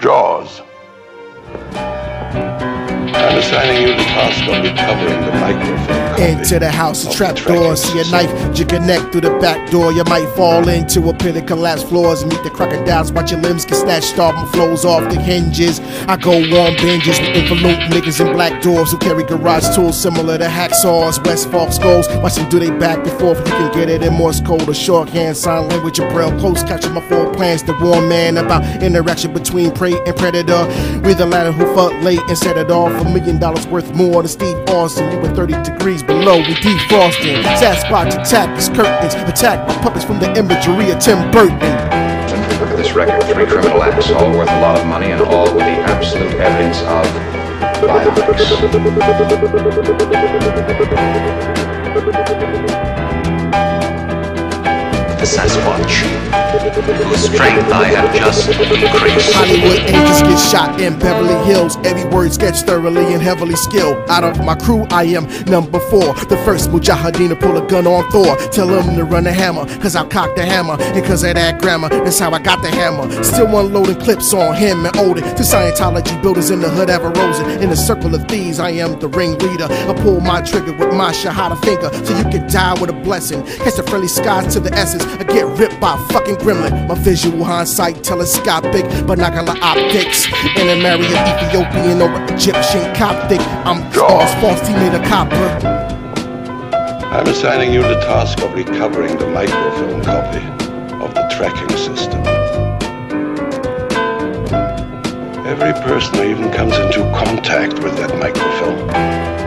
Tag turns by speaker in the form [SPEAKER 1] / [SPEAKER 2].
[SPEAKER 1] Jaws. I'm assigning you the task of recovering the microfilm.
[SPEAKER 2] Into the house, a trap door. See a knife, a neck through the back door. You might fall into a pit of collapsed floors. Meet the crocodiles, watch your limbs get snatched off and flows off the hinges. I go on binges with envelope niggas in black doors who carry garage tools similar to hacksaws. West Fork skulls, watch them do they back and forth. You can get it in Morse code or shorthand, sign language, or braille codes. Catching my four plans to warn man about interaction between prey and predator. We the latter who fuck late and set it off. A million dollars worth more than Steve Austin. You were 30 degrees below, we defrosting. Sasquatch attack his curtains, attack by puppets from the imagery of Tim Burton.
[SPEAKER 3] Look at this record. Three criminal acts, all worth a lot of money, and all with the absolute evidence of
[SPEAKER 4] The Sasquatch, whose strength I have just increased.
[SPEAKER 2] Hollywood angels get shot in Beverly Hills. Every word sketched thoroughly and heavily skilled. Out of my crew, I am number four. The first Mujahideen to pull a gun on Thor. Tell him to run the hammer, cause I'll cock the hammer. And cause of that grammar, that's how I got the hammer. Still unloading clips on him and Odin. To Scientology builders in the hood ever rosing. In the circle of thieves, I am the ringleader. I pull my trigger with my Shahada finger. So you can die with a blessing. Catch the friendly skies to the essence. I get ripped by fucking gremlin. My visual hindsight telescopic, binocular optics. And a marry an Ethiopian or Egyptian Coptic. I'm Jaws, false teammate of copper.
[SPEAKER 1] I'm assigning you the task of recovering the microfilm copy of the tracking system. Every person who even comes into contact with that microfilm